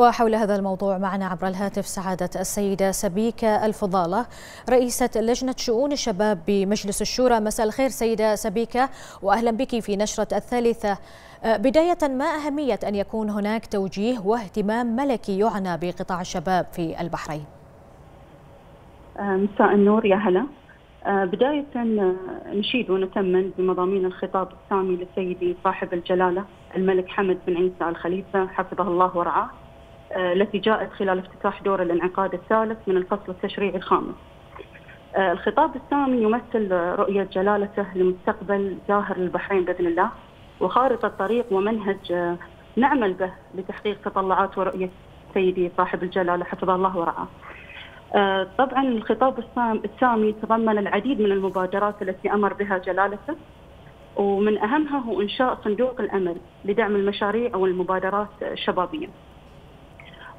وحول هذا الموضوع معنا عبر الهاتف سعادة السيدة سبيكة الفضالة رئيسة لجنة شؤون الشباب بمجلس الشورى. مساء الخير سيدة سبيكة وأهلا بك في نشرة الثالثة. بداية ما أهمية أن يكون هناك توجيه واهتمام ملكي يعنى بقطاع الشباب في البحرين؟ مساء النور يا هلا. بداية نشيد ونتمن بمضامين الخطاب السامي لسيدي صاحب الجلالة الملك حمد بن عيسى الخليفة حفظه الله ورعاه. التي جاءت خلال افتتاح دور الانعقاد الثالث من الفصل التشريعي الخامس. الخطاب السامي يمثل رؤية جلالته لمستقبل زاهر للبحرين بإذن الله وخارطة طريق ومنهج نعمل به لتحقيق تطلعات ورؤية سيدي صاحب الجلالة حفظه الله ورعاه. طبعا الخطاب السامي تضمن العديد من المبادرات التي أمر بها جلالته ومن أهمها هو إنشاء صندوق الأمل لدعم المشاريع أو المبادرات الشبابيه.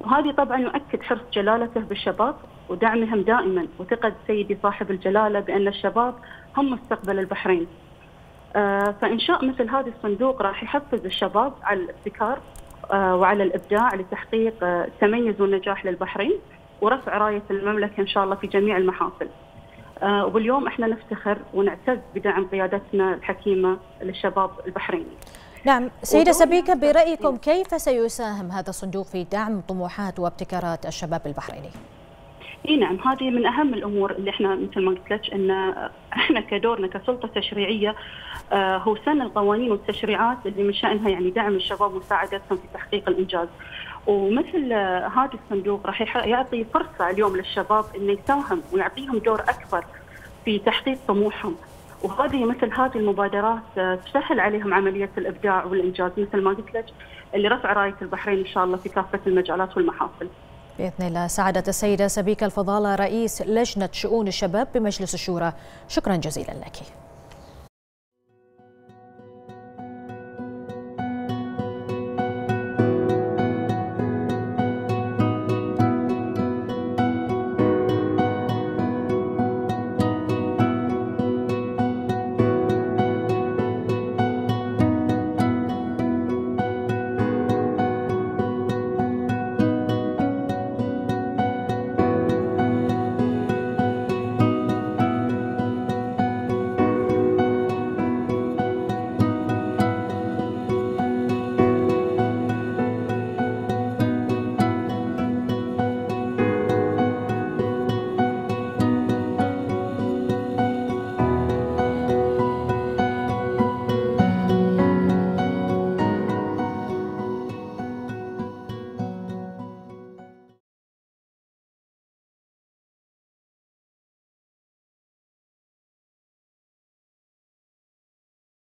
وهذه طبعا يؤكد حرص جلالته بالشباب ودعمهم دائما وثقة سيدي صاحب الجلالة بأن الشباب هم مستقبل البحرين. فانشاء مثل هذا الصندوق راح يحفز الشباب على الابتكار وعلى الإبداع لتحقيق التميز والنجاح للبحرين ورفع راية المملكة إن شاء الله في جميع المحافل. آه واليوم إحنا نفتخر ونعتز بدعم قيادتنا الحكيمة للشباب البحريني. نعم سيدة سبيكة برأيكم كيف سيساهم هذا الصندوق في دعم طموحات وابتكارات الشباب البحريني؟ إي نعم هذه من أهم الأمور اللي إحنا مثل ما قلت لك إن إحنا كدورنا كسلطة تشريعية آه هو سن القوانين والتشريعات اللي من شأنها يعني دعم الشباب ومساعدتهم في تحقيق الإنجاز. ومثل هذا الصندوق راح يعطي فرصة اليوم للشباب إنه يساهم ويعطيهم دور أكبر في تحقيق طموحهم وهذه مثل هذه المبادرات تسهل عليهم عملية الإبداع والإنجاز مثل ما قلت لك اللي رفع راية البحرين إن شاء الله في كافة المجالات والمحافل. بإذن الله سعادة السيدة سبيكه الفضالة رئيس لجنة شؤون الشباب بمجلس الشورى شكرا جزيلا لك.